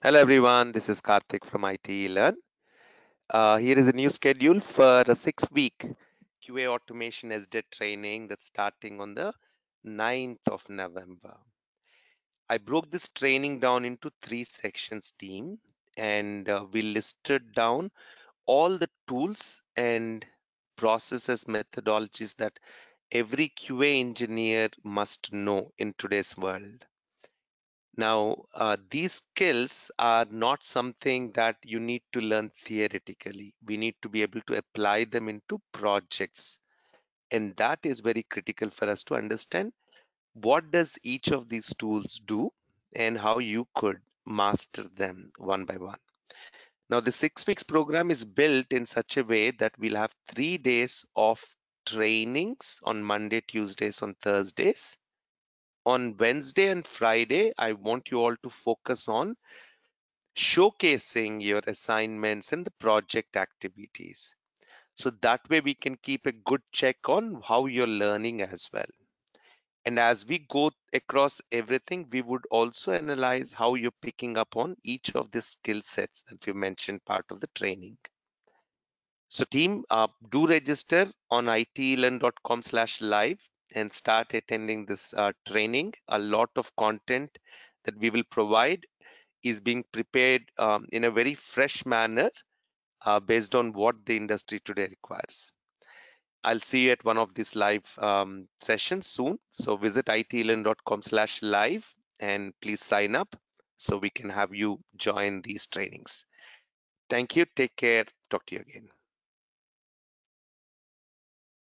Hello everyone, this is Karthik from IT Learn. Uh, here is a new schedule for a six-week QA automation SDET training that's starting on the 9th of November. I broke this training down into three sections team and uh, we listed down all the tools and processes methodologies that every QA engineer must know in today's world. Now, uh, these skills are not something that you need to learn theoretically. We need to be able to apply them into projects. And that is very critical for us to understand what does each of these tools do and how you could master them one by one. Now, the six weeks program is built in such a way that we'll have three days of trainings on Monday, Tuesdays, on Thursdays on Wednesday and Friday, I want you all to focus on showcasing your assignments and the project activities. So that way we can keep a good check on how you're learning as well. And as we go across everything, we would also analyze how you're picking up on each of the skill sets that we mentioned part of the training. So team, uh, do register on itelearn.com slash live and start attending this uh, training. A lot of content that we will provide is being prepared um, in a very fresh manner uh, based on what the industry today requires. I'll see you at one of these live um, sessions soon. So visit itelearn.com slash live and please sign up so we can have you join these trainings. Thank you. Take care. Talk to you again.